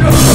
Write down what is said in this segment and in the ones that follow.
No!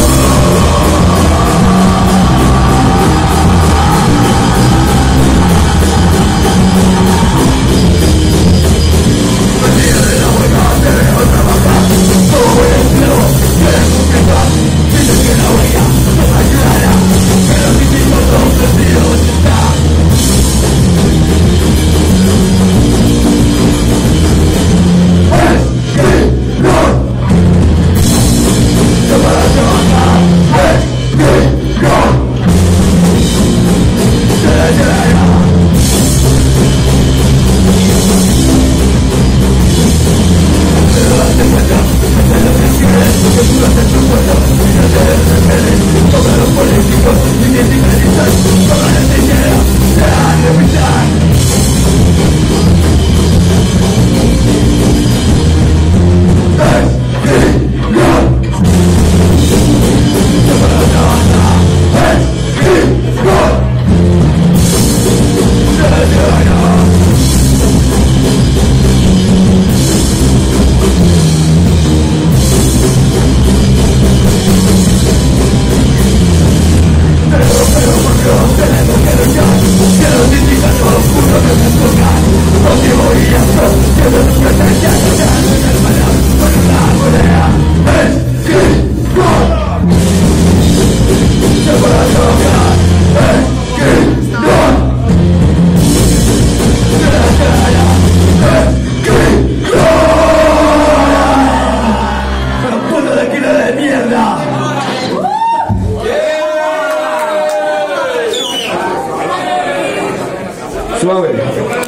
Políticos, indígenas, para la tierra, la libertad. Suave.